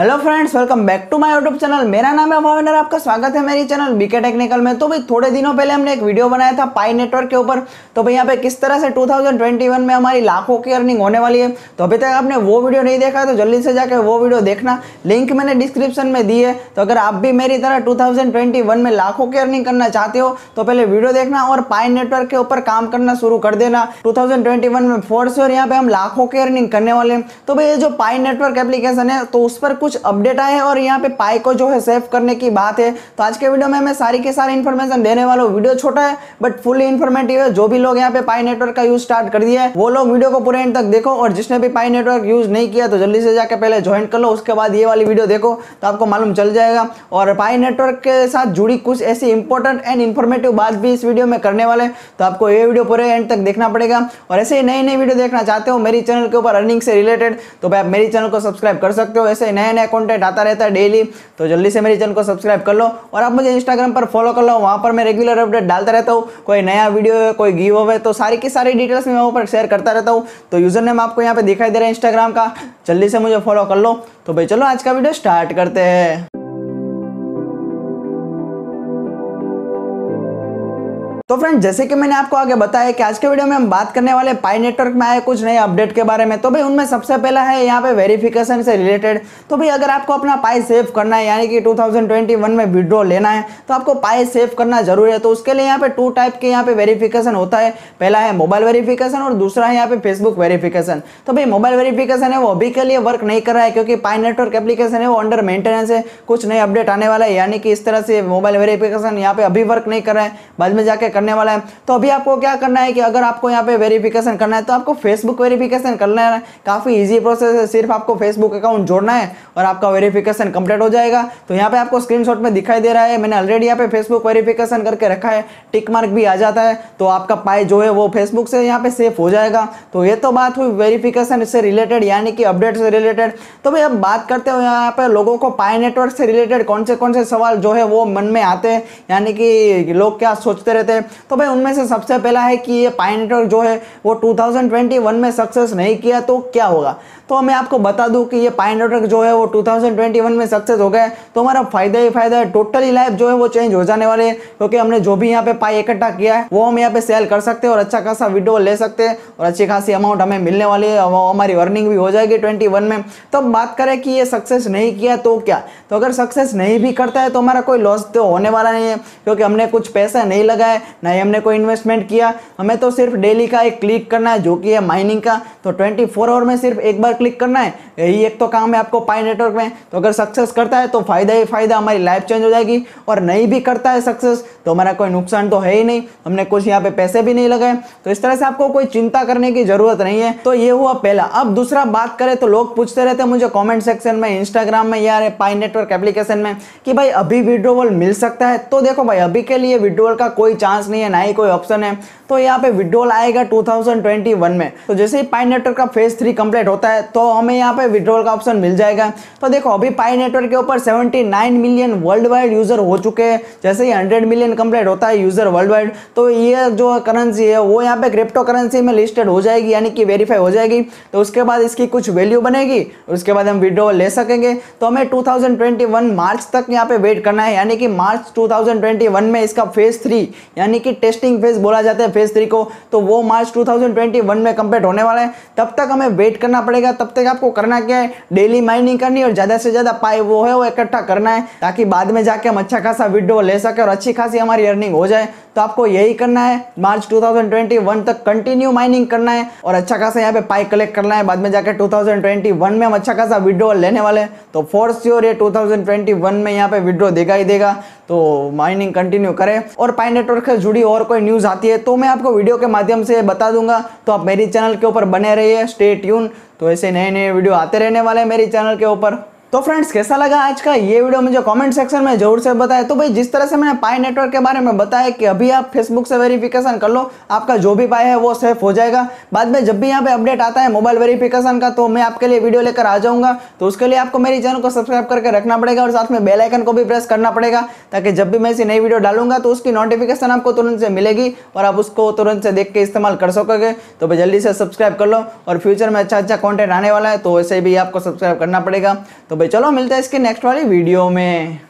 Hello friends welcome back to my YouTube channel मेरा नाम है भाविनर आपका स्वागत है मेरी चैनल बीके टेक्निकल में। तो भाई, थोड़े दिनों पहले हमने एक वीडियो बनाया था पाई नेटवर्क के ऊपर। तो भाई, यहाँ पे किस तरह से 2021 में हमारी लाखों की अर्निंग होने वाली है तो अभी तक आपने वो वीडियो नहीं देखा तो जल्दी से जाकर वो वीडियो देखना। लिंक मैंने डिस्क्रिप्शन में दी है। तो अगर आप भी मेरी तरह टू में लाखों की अर्निंग करना चाहते हो तो पहले वीडियो देखना और पाई नेटवर्क के ऊपर काम करना शुरू कर देना। टू में फोर्स और यहाँ पे हम लाखों की अर्निंग करने वाले हैं। तो भाई, ये जो पाई नेटवर्क एप्लीकेशन है तो उस पर कुछ अपडेट आए हैं और यहाँ पे पाई को जो है सेव करने की बात है। तो आज के वीडियो में मैं सारी के सारी इन्फॉर्मेशन देने वाला हूँ। वीडियो छोटा है बट फुल इन्फॉर्मेटिव है। जो भी लोग यहाँ पे पाई नेटवर्क का यूज़ स्टार्ट कर दिया है, वो लोग वीडियो को पूरे एंड तक देखो और जिसने भी पाई नेटवर्क यूज़ नहीं किया तो जल्दी से जाकर पहले ज्वाइन कर लो। उसके बाद ये वाली वीडियो देखो तो आपको मालूम चल जाएगा। और पाई नेटवर्क के साथ जुड़ी कुछ ऐसी इंपॉर्टेंट एंड इन्फॉर्मेटिव बात भी इस वीडियो में करने वाले तो आपको ये वीडियो पूरे एंड तक देखना पड़ेगा। और ऐसे ही नई नई वीडियो देखना चाहते हो, मेरी चैनल के ऊपर अर्निंग से रिलेटेड तो भाई आप मेरी चैनल को सब्सक्राइब कर सकते हो। ऐसे नए नए कॉन्टेंट आता रहता है डेली तो जल्दी से मेरे चैनल को सब्सक्राइब कर लो और आप मुझे इंस्टाग्राम पर फॉलो कर लो, वहाँ पर मैं रेगुलर अपडेट डालता रहता हूँ। कोई नया वीडियो है, कोई गिव अवे तो सारी की सारी डिटेल्स मैं वहाँ पर शेयर करता रहता हूँ। तो यूज़र नेम आपको यहाँ पे दिखाई दे रहा है इंस्टाग्राम का, जल्दी से मुझे फॉलो कर लो। तो भाई चलो आज का वीडियो स्टार्ट करते हैं। तो फ्रेंड जैसे कि मैंने आपको आगे बताया कि आज के वीडियो में हम बात करने वाले पाई नेटवर्क में आए कुछ नए अपडेट के बारे में। तो भाई, उनमें सबसे पहला है यहाँ पे वेरिफिकेशन से रिलेटेड तो भाई, अगर आपको अपना पाई सेव करना है, यानी कि 2021 में विड्रॉ लेना है तो आपको पाई सेव करना ज़रूरी है। तो उसके लिए यहाँ पे टू टाइप के यहाँ पे वेरिफिकेशन होता है। पहला है मोबाइल वेरिफिकेशन और दूसरा है यहाँ पे फेसबुक वेरिफिकेशन तो भाई मोबाइल वेरिफिकेशन है, वो अभी के लिए वर्क नहीं कर रहा है, क्योंकि पाई नेटवर्क एप्लीकेशन है, वो अंडर मेंटेनेंस है। कुछ नए अपडेट आने वाला है, यानी कि इस तरह से मोबाइल वेरिफिकेशन यहाँ पे अभी वर्क नहीं कर रहा है। बाद में जाके करने वाला है। तो अभी आपको क्या करना है कि अगर आपको यहाँ पे वेरिफिकेशन करना है तो आपको फेसबुक वेरिफिकेशन करना है। काफ़ी इजी प्रोसेस है, सिर्फ़ आपको फेसबुक अकाउंट जोड़ना है और आपका वेरिफिकेशन कंप्लीट हो जाएगा। तो यहाँ पे आपको स्क्रीनशॉट में दिखाई दे रहा है, मैंने ऑलरेडी यहाँ पे फेसबुक वेरिफिकेशन करके रखा है टिक मार्क भी आ जाता है। तो आपका पाई जो है वो फेसबुक से यहाँ पे सेफ़ हो जाएगा। तो ये तो बात हुई वेरिफिकेशन से रिलेटेड यानी कि अपडेट से रिलेटेड तो भाई अब बात करते हो यहाँ पे लोगों को पाए नेटवर्क से रिलेटेड कौन से कौन से सवाल जो है वो मन में आते हैं, यानी कि लोग क्या सोचते रहते हैं। तो भाई उनमें से सबसे पहला है कि ये पाई नेटवर्क जो है, वो 2021 में सक्सेस नहीं किया तो क्या होगा? तो मैं आपको बता दूँ कि ये पाई नेटवर्क जो है, वो 2021 में सक्सेस हो गया तो हमारा फ़ायदा ही फ़ायदा है टोटली लाइफ जो है, वो चेंज हो जाने वाले हैं, क्योंकि हमने जो भी यहाँ पे पाई इकट्ठा किया है, वो हम यहाँ पे सेल कर सकते हैं और अच्छा खासा वीडियो ले सकते हैं और अच्छी खासी अमाउंट हमें मिलने वाली है हमारी अर्निंग भी हो जाएगी ट्वेंटी में। तो बात करें कि ये सक्सेस नहीं किया तो क्या? तो अगर सक्सेस नहीं भी करता है तो हमारा कोई लॉस तो होने वाला नहीं है, क्योंकि हमने कुछ पैसा नहीं लगाया ना ही हमने कोई इन्वेस्टमेंट किया। हमें तो सिर्फ़ डेली का एक क्लिक करना है, जो कि है माइनिंग का। तो ट्वेंटी आवर में सिर्फ़ एक बार क्लिक करना है। यही एक तो काम है आपको पाई नेटवर्क में। तो अगर सक्सेस करता है तो फ़ायदा ही फ़ायदा, हमारी लाइफ चेंज हो जाएगी। और नहीं भी करता है सक्सेस तो हमारा कोई नुकसान तो है ही नहीं। हमने कुछ यहाँ पे पैसे भी नहीं लगाए। तो इस तरह से आपको कोई चिंता करने की ज़रूरत नहीं है। तो ये हुआ पहला। अब दूसरा बात करें तो लोग पूछते रहते हैं मुझे कॉमेंट सेक्शन में इंस्टाग्राम में, या पाई नेटवर्क एप्लीकेशन में, कि भाई अभी विड्रोवल मिल सकता है? तो देखो भाई, अभी के लिए विड्रोवल का कोई चांस नहीं है, ना ही कोई ऑप्शन है। तो यहाँ पे विड्रोल आएगा 2021 में। तो जैसे ही पाई नेटवर्क का फ़ेज़ थ्री कंप्लीट होता है तो हमें यहाँ पे विड्रोल का ऑप्शन मिल जाएगा। तो देखो, अभी पाई नेटवर्क के ऊपर 79 मिलियन वर्ल्ड वाइड यूज़र हो चुके हैं। जैसे ही 100 मिलियन कंप्लीट होता है यूज़र वर्ल्ड वाइड तो ये जो करेंसी है, वो यहाँ पे क्रिप्टो करेंसी में लिस्टेड हो जाएगी, यानी कि वेरीफाई हो जाएगी। तो उसके बाद इसकी कुछ वैल्यू बनेगी, उसके बाद हम विड्रोल ले सकेंगे। तो हमें टू मार्च तक यहाँ पे वेट करना है, यानी कि मार्च टू में इसका फ़ेज़ थ्री यानी कि टेस्टिंग फ़ेज़ बोला जाता है फ़ेज़ थ्री को। तो वो मार्च 2021 में कंप्लीट होने वाला है। तब तक हमें वेट करना पड़ेगा। तब तक आपको करना क्या है? डेली माइनिंग करनी और ज़्यादा से ज़्यादा पाए वो है, वो इकट्ठा करना है, ताकि बाद में जाके हम अच्छा खासा विड्रो ले सके और अच्छी खासी हमारी अर्निंग हो जाए। तो आपको यही करना है। मार्च 2021 तक कंटिन्यू माइनिंग करना है और अच्छा खासा यहाँ पे पाई कलेक्ट करना है। बाद में जाकर 2021 में हम अच्छा खासा विड्रो लेने वाले हैं। तो फोर श्योर ये 2021 में यहाँ पे विड्रो देगा ही देगा। तो माइनिंग कंटिन्यू करें। और पाई नेटवर्क से जुड़ी और कोई न्यूज़ आती है तो मैं आपको वीडियो के माध्यम से बता दूँगा। तो आप मेरी चैनल के ऊपर बने रहिए स्टे ट्यून तो ऐसे नए नए वीडियो आते रहने वाले हैं मेरी चैनल के ऊपर। तो फ्रेंड्स कैसा लगा आज का ये वीडियो मुझे कमेंट सेक्शन में ज़रूर से बताएँ। तो भाई, जिस तरह से मैंने पाई नेटवर्क के बारे में बताया कि अभी आप फेसबुक से वेरिफिकेशन कर लो, आपका जो भी पाई है वो सेफ़ हो जाएगा। बाद में जब भी यहाँ पे अपडेट आता है मोबाइल वेरिफिकेशन का तो मैं आपके लिए वीडियो लेकर आ जाऊँगा। तो उसके लिए आपको मेरी चैनल को सब्सक्राइब करके रखना पड़ेगा और साथ में बेलाइकन को भी प्रेस करना पड़ेगा, ताकि जब भी मैं ऐसी नई वीडियो डालूँगा तो उसकी नोटिफिकेशन आपको तुरंत से मिलेगी और आप उसको तुरंत से देख के इस्तेमाल कर सकोगे। तो भाई, जल्दी से सब्सक्राइब कर लो और फ्यूचर में अच्छा अच्छा कॉन्टेंट आने वाला है तो वैसे भी आपको सब्सक्राइब करना पड़ेगा। तो भाई चलो मिलते हैं इसके नेक्स्ट वाली वीडियो में।